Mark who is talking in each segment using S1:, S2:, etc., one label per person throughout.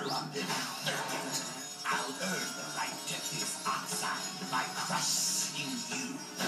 S1: I'll earn the right to this oxide by crushing you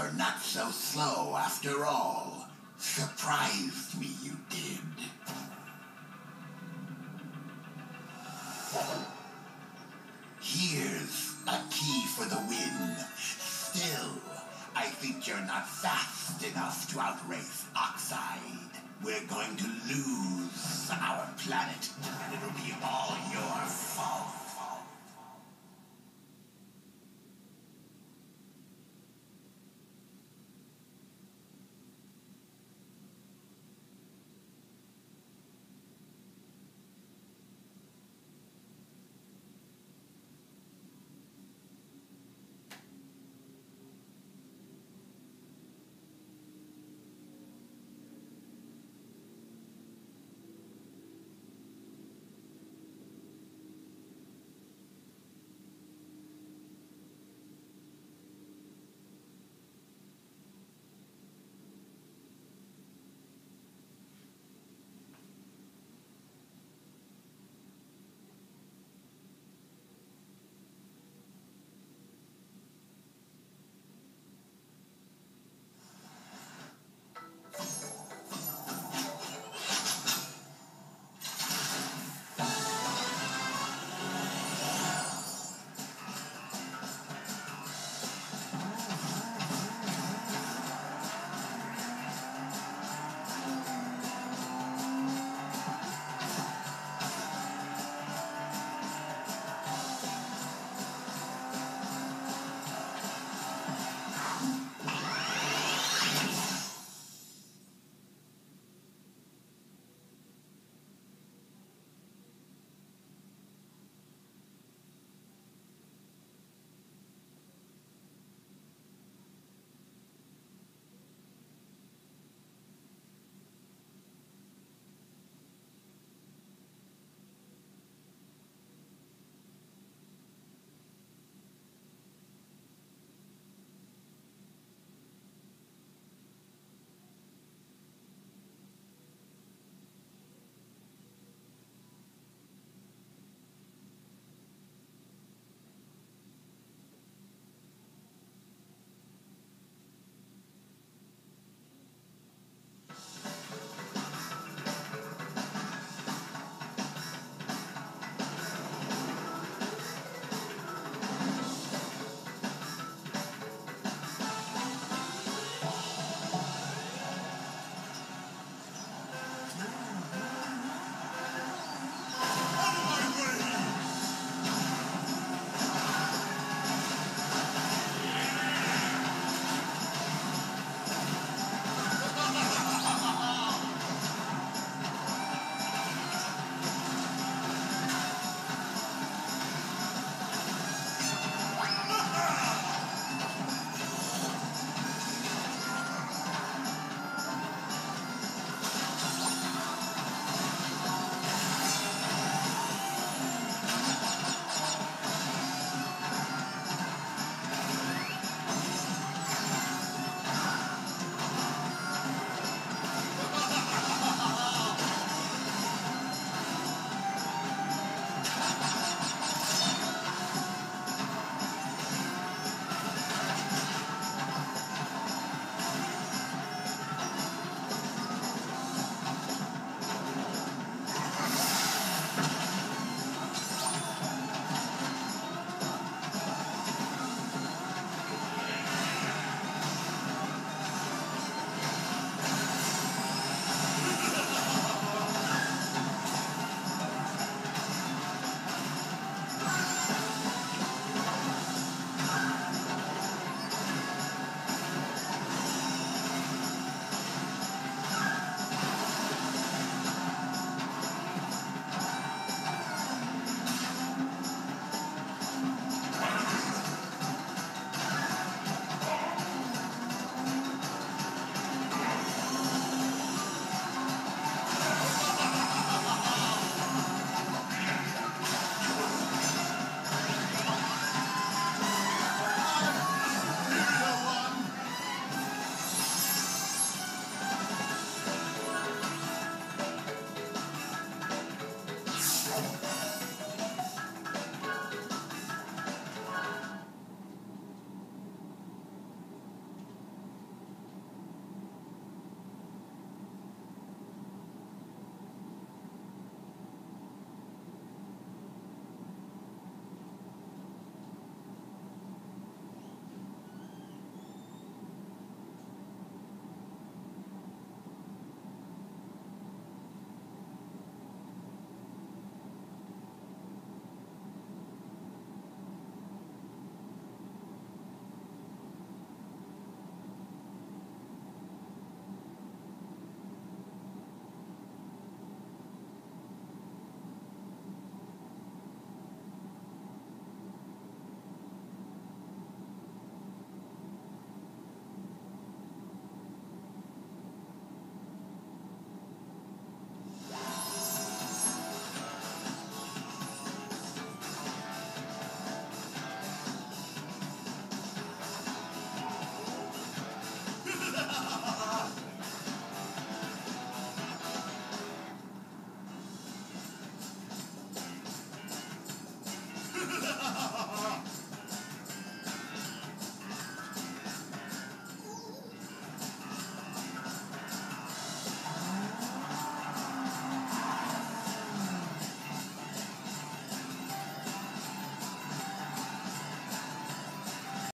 S1: You're not so slow after all. Surprised me you did. Here's a key for the win. Still, I think you're not fast enough to outrace Oxide. We're going to lose our planet, and it'll be all your